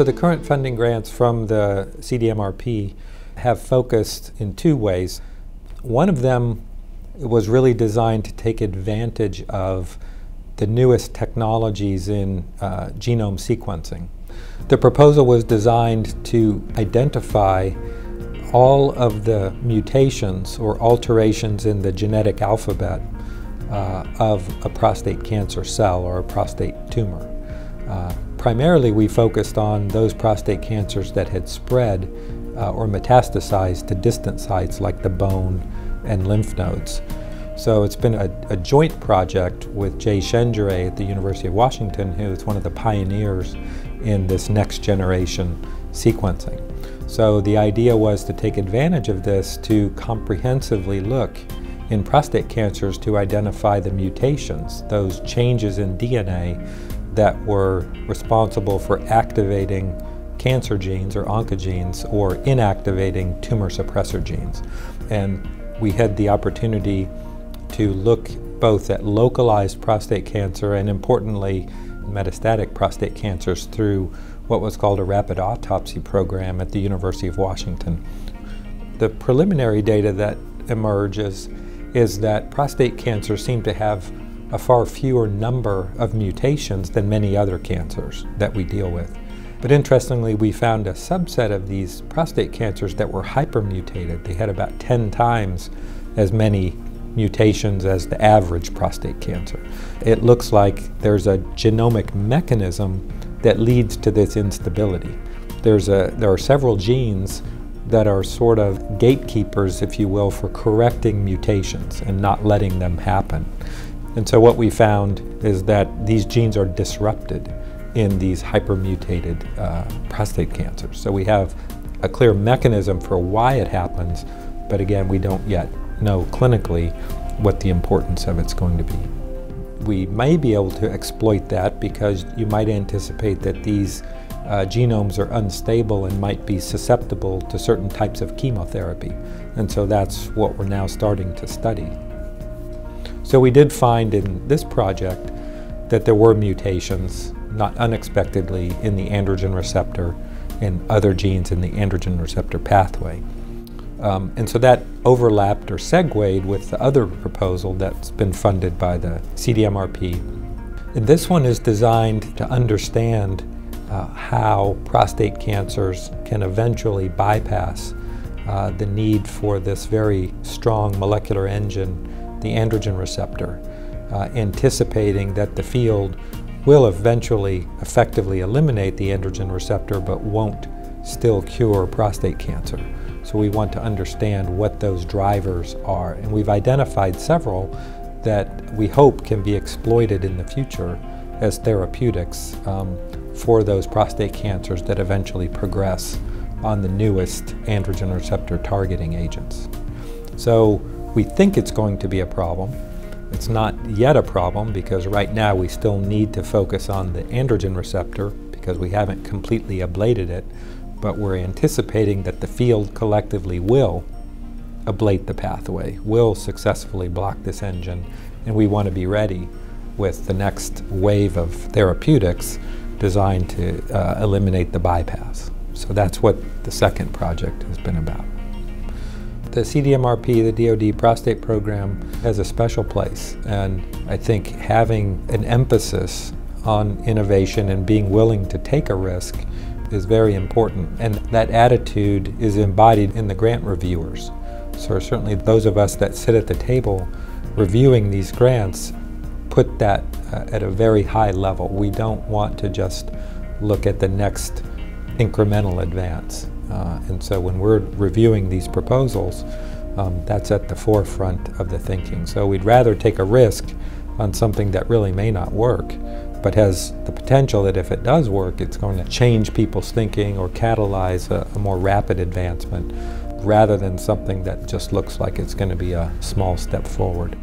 So the current funding grants from the CDMRP have focused in two ways. One of them was really designed to take advantage of the newest technologies in uh, genome sequencing. The proposal was designed to identify all of the mutations or alterations in the genetic alphabet uh, of a prostate cancer cell or a prostate tumor. Uh, primarily, we focused on those prostate cancers that had spread uh, or metastasized to distant sites like the bone and lymph nodes. So it's been a, a joint project with Jay Shendure at the University of Washington, who is one of the pioneers in this next generation sequencing. So the idea was to take advantage of this to comprehensively look in prostate cancers to identify the mutations, those changes in DNA that were responsible for activating cancer genes or oncogenes or inactivating tumor suppressor genes. And we had the opportunity to look both at localized prostate cancer and importantly metastatic prostate cancers through what was called a rapid autopsy program at the University of Washington. The preliminary data that emerges is that prostate cancer seem to have a far fewer number of mutations than many other cancers that we deal with. But interestingly, we found a subset of these prostate cancers that were hypermutated. They had about 10 times as many mutations as the average prostate cancer. It looks like there's a genomic mechanism that leads to this instability. There's a, there are several genes that are sort of gatekeepers, if you will, for correcting mutations and not letting them happen. And so what we found is that these genes are disrupted in these hypermutated uh, prostate cancers. So we have a clear mechanism for why it happens, but again, we don't yet know clinically what the importance of it's going to be. We may be able to exploit that because you might anticipate that these uh, genomes are unstable and might be susceptible to certain types of chemotherapy. And so that's what we're now starting to study. So we did find in this project that there were mutations, not unexpectedly, in the androgen receptor and other genes in the androgen receptor pathway. Um, and so that overlapped or segued with the other proposal that's been funded by the CDMRP. And this one is designed to understand uh, how prostate cancers can eventually bypass uh, the need for this very strong molecular engine, the androgen receptor, uh, anticipating that the field will eventually effectively eliminate the androgen receptor but won't still cure prostate cancer. So we want to understand what those drivers are. And we've identified several that we hope can be exploited in the future as therapeutics um, for those prostate cancers that eventually progress on the newest androgen receptor targeting agents. So we think it's going to be a problem. It's not yet a problem because right now we still need to focus on the androgen receptor because we haven't completely ablated it, but we're anticipating that the field collectively will ablate the pathway, will successfully block this engine, and we want to be ready with the next wave of therapeutics designed to uh, eliminate the bypass. So that's what the second project has been about. The CDMRP, the DoD prostate program, has a special place, and I think having an emphasis on innovation and being willing to take a risk is very important. And that attitude is embodied in the grant reviewers. So certainly those of us that sit at the table reviewing these grants put that uh, at a very high level. We don't want to just look at the next incremental advance. Uh, and so when we're reviewing these proposals, um, that's at the forefront of the thinking. So we'd rather take a risk on something that really may not work but has the potential that if it does work, it's going to change people's thinking or catalyze a, a more rapid advancement rather than something that just looks like it's going to be a small step forward.